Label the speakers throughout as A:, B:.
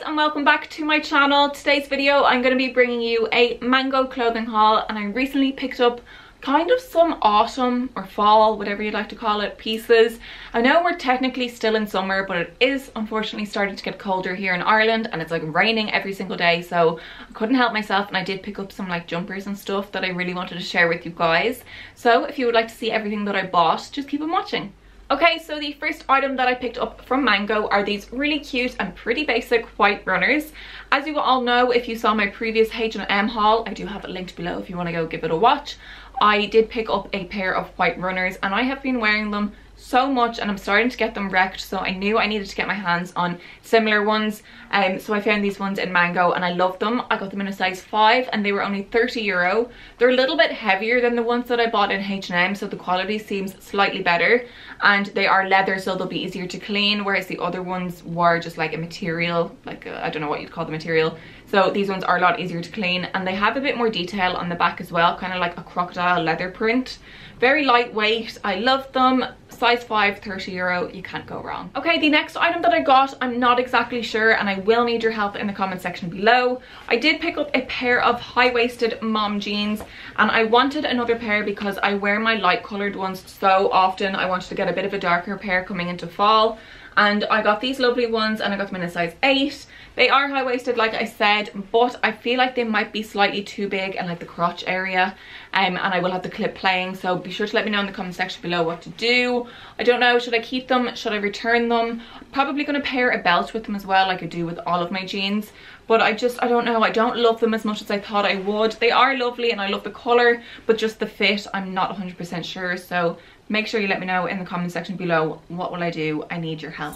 A: guys and welcome back to my channel. Today's video I'm going to be bringing you a Mango clothing haul and I recently picked up kind of some autumn or fall, whatever you'd like to call it, pieces. I know we're technically still in summer, but it is unfortunately starting to get colder here in Ireland and it's like raining every single day, so I couldn't help myself and I did pick up some like jumpers and stuff that I really wanted to share with you guys. So if you would like to see everything that I bought, just keep on watching. Okay, so the first item that I picked up from Mango are these really cute and pretty basic white runners. As you all know, if you saw my previous H&M haul, I do have it linked below if you want to go give it a watch. I did pick up a pair of white runners and I have been wearing them so much and I'm starting to get them wrecked so I knew I needed to get my hands on similar ones. Um so I found these ones in mango and I love them. I got them in a size 5 and they were only 30 euro. They're a little bit heavier than the ones that I bought in H&M so the quality seems slightly better. And they are leather so they'll be easier to clean whereas the other ones were just like a material like I don't know what you'd call the material. So these ones are a lot easier to clean and they have a bit more detail on the back as well kind of like a crocodile leather print. Very lightweight. I love them. size 5 30 euro you can't go wrong. Okay the next item that i got i'm not exactly sure and i will need your help in the comment section below. I did pick up a pair of high-waisted mom jeans and i wanted another pair because i wear my light colored ones so often. I wanted to get a bit of a darker pair coming into fall and I got these lovely ones and I got them in a size 8. They are high-waisted like I said but I feel like they might be slightly too big in like the crotch area um, and I will have the clip playing so be sure to let me know in the comment section below what to do. I don't know, should I keep them? Should I return them? probably going to pair a belt with them as well like I do with all of my jeans but I just I don't know I don't love them as much as I thought I would they are lovely and I love the color but just the fit I'm not 100% sure so make sure you let me know in the comment section below what will I do? I need your help.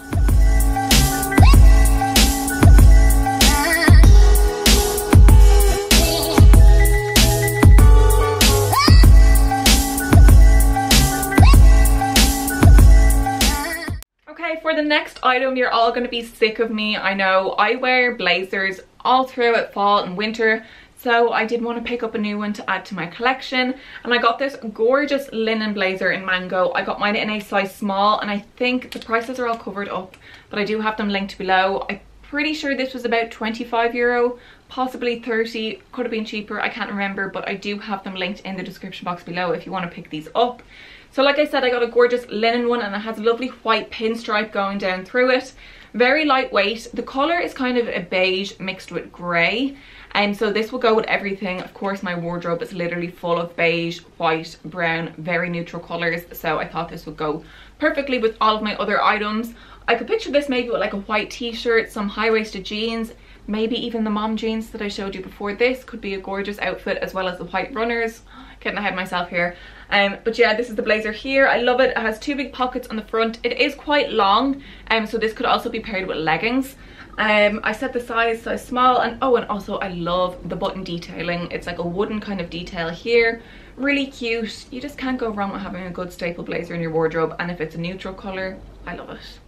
A: Okay, for the next item, you're all going to be sick of me. I know. I wear blazers all throughout fall and winter so I did want to pick up a new one to add to my collection and I got this gorgeous linen blazer in mango. I got mine in a size small and I think the prices are all covered up but I do have them linked below. I'm pretty sure this was about 25 euro possibly 30 could have been cheaper I can't remember but I do have them linked in the description box below if you want to pick these up. So like I said I got a gorgeous linen one and it has a lovely white pinstripe going down through it very lightweight. The color is kind of a beige mixed with gray and um, so this will go with everything. Of course my wardrobe is literally full of beige white brown very neutral colors. So i thought this would go perfectly with all of my other items. I could picture this maybe with like a white t-shirt some high-waisted jeans maybe even the mom jeans that i showed you before. This could be a gorgeous outfit as well as the white runners. Getting ahead myself here. Um but yeah this is the blazer here. I love it. It has two big pockets on the front. It is quite long um so this could also be paired with leggings. Um i set the size so small and oh and also i love the button detailing. It's like a wooden kind of detail here. Really cute. You just can't go wrong with having a good staple blazer in your wardrobe and if it's a neutral color i love it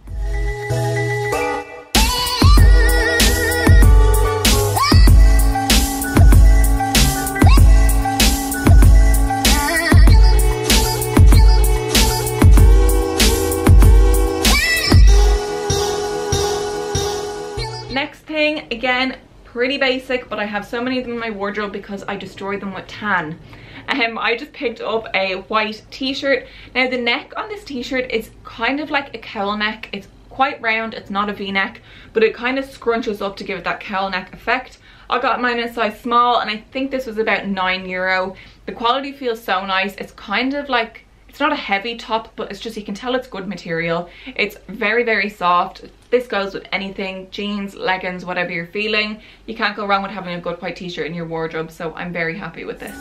A: again pretty basic but I have so many of them in my wardrobe because I destroy them with tan. Um, I just picked up a white t-shirt. Now the neck on this t-shirt is kind of like a cowl neck. It's quite round. It's not a v-neck but it kind of scrunches up to give it that cowl neck effect. I got mine in a size small and I think this was about 9 euro. The quality feels so nice. It's kind of like it's not a heavy top, but it's just, you can tell it's good material. It's very, very soft. This goes with anything, jeans, leggings, whatever you're feeling. You can't go wrong with having a good white t-shirt in your wardrobe, so I'm very happy with this.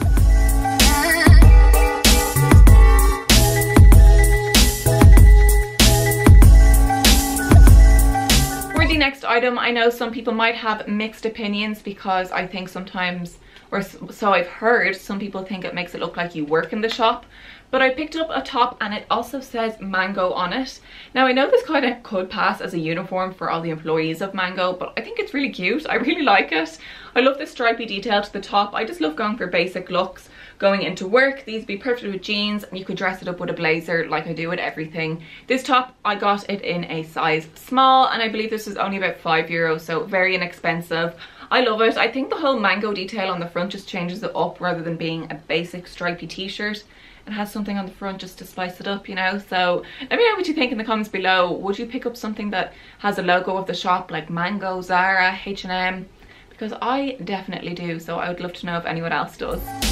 A: For the next item, I know some people might have mixed opinions because I think sometimes or so I've heard, some people think it makes it look like you work in the shop. but I picked up a top and it also says Mango on it. Now I know this kind of could pass as a uniform for all the employees of Mango, but I think it's really cute. I really like it. I love the stripy detail to the top. I just love going for basic looks going into work. These would be perfect with jeans and you could dress it up with a blazer like I do with everything. This top, I got it in a size small and I believe this was only about five euros, so very inexpensive. I love it. I think the whole mango detail on the front just changes it up rather than being a basic stripy t-shirt It has something on the front just to spice it up, you know? So let me know what you think in the comments below. Would you pick up something that has a logo of the shop like Mango, Zara, H&M? Because I definitely do, so I would love to know if anyone else does.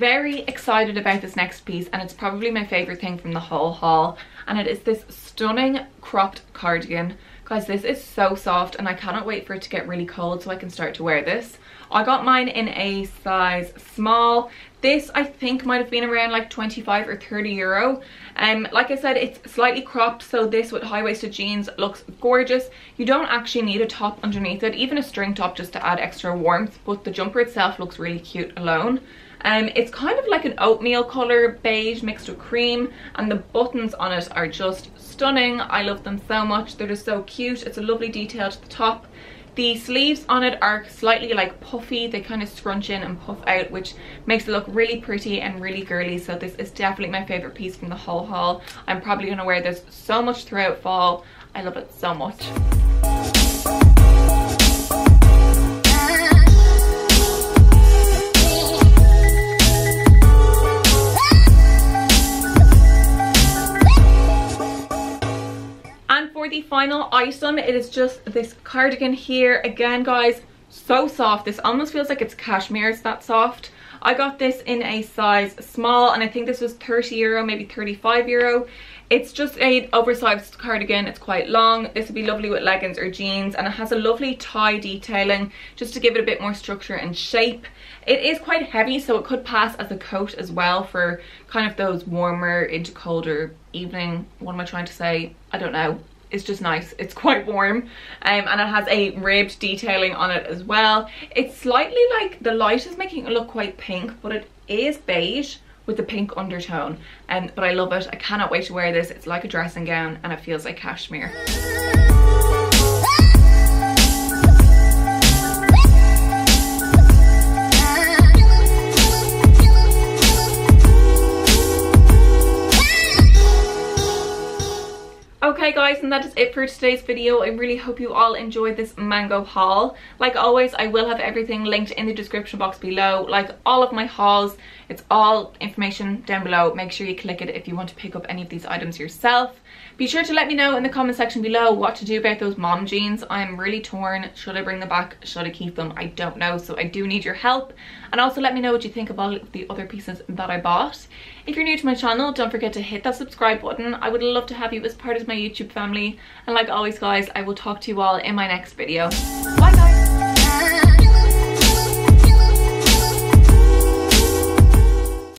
A: Very excited about this next piece and it's probably my favorite thing from the whole haul and it is this stunning cropped cardigan. Guys, this is so soft and I cannot wait for it to get really cold so I can start to wear this. I got mine in a size small. This I think might have been around like 25 or 30 euro. Um, like I said, it's slightly cropped, so this with high-waisted jeans looks gorgeous. You don't actually need a top underneath it, even a string top just to add extra warmth, but the jumper itself looks really cute alone. Um, it's kind of like an oatmeal colour beige mixed with cream and the buttons on it are just stunning. I love them so much. They're just so cute. It's a lovely detail to the top. The sleeves on it are slightly like puffy. They kind of scrunch in and puff out, which makes it look really pretty and really girly. So this is definitely my favorite piece from the whole haul. I'm probably going to wear this so much throughout fall. I love it so much. Final item. It is just this cardigan here. Again guys so soft. This almost feels like it's cashmere. It's that soft. I got this in a size small and i think this was 30 euro maybe 35 euro. It's just a oversized cardigan. It's quite long. This would be lovely with leggings or jeans and it has a lovely tie detailing just to give it a bit more structure and shape. It is quite heavy so it could pass as a coat as well for kind of those warmer into colder evening. What am i trying to say? I don't know it's just nice. It's quite warm um, and it has a ribbed detailing on it as well. It's slightly like the light is making it look quite pink but it is beige with the pink undertone. And um, but I love it. I cannot wait to wear this. It's like a dressing gown and it feels like cashmere guys, and that is it for today's video. I really hope you all enjoyed this mango haul. Like always, I will have everything linked in the description box below. Like all of my hauls, it's all information down below. Make sure you click it if you want to pick up any of these items yourself. Be sure to let me know in the comment section below what to do about those mom jeans. I'm really torn. Should I bring them back? Should I keep them? I don't know. So I do need your help. And also let me know what you think about the other pieces that I bought. If you're new to my channel, don't forget to hit that subscribe button. I would love to have you as part of my YouTube family. And like always guys, I will talk to you all in my next video. Bye guys!